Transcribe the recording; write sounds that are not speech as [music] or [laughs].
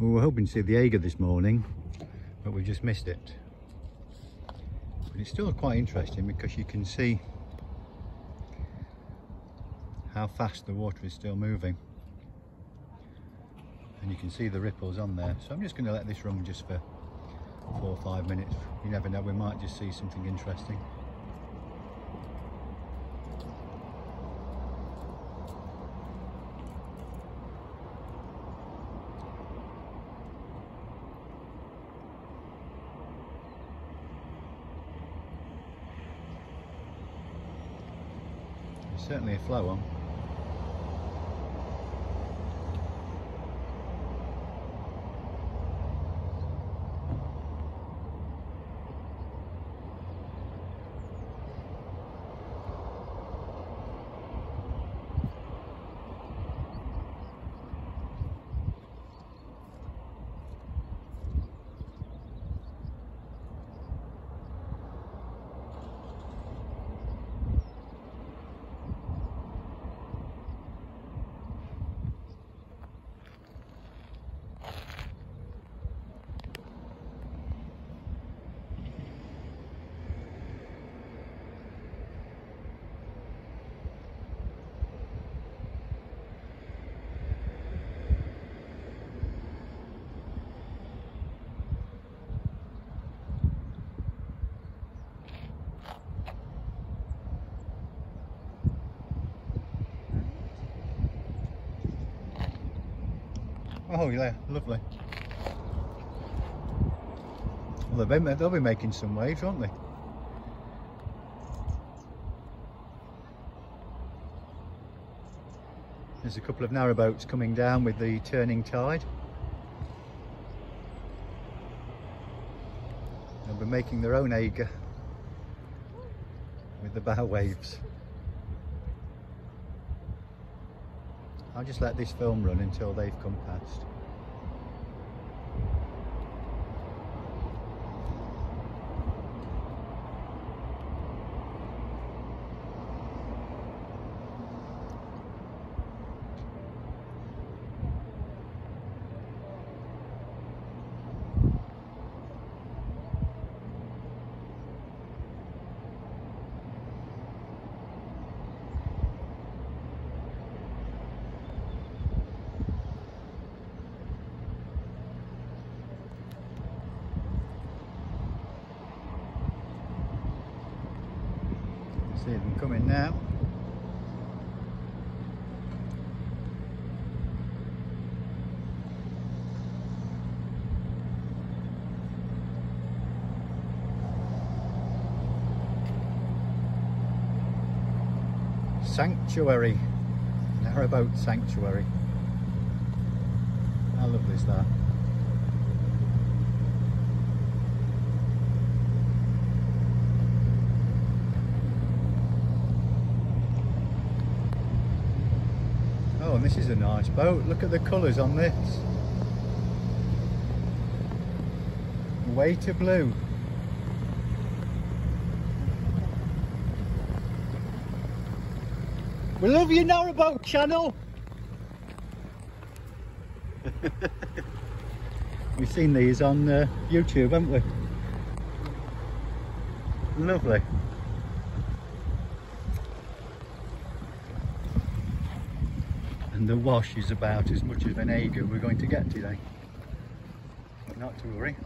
We were hoping to see the Aegir this morning, but we just missed it. But it's still quite interesting because you can see how fast the water is still moving. And you can see the ripples on there. So I'm just going to let this run just for four or five minutes. You never know, we might just see something interesting. Certainly a flow on. Oh yeah, lovely. Well, they'll be, they'll be making some waves, won't they? There's a couple of narrowboats coming down with the turning tide. They'll be making their own Aegir with the bow waves. I'll just let this film run until they've come past. See them coming now. Sanctuary, narrowboat sanctuary. How lovely is that? Oh, and this is a nice boat. Look at the colours on this. Way to blue. We love you, Narrowboat channel. [laughs] We've seen these on uh, YouTube, haven't we? Lovely. And the wash is about as much of an Aegir we're going to get today. Not to worry.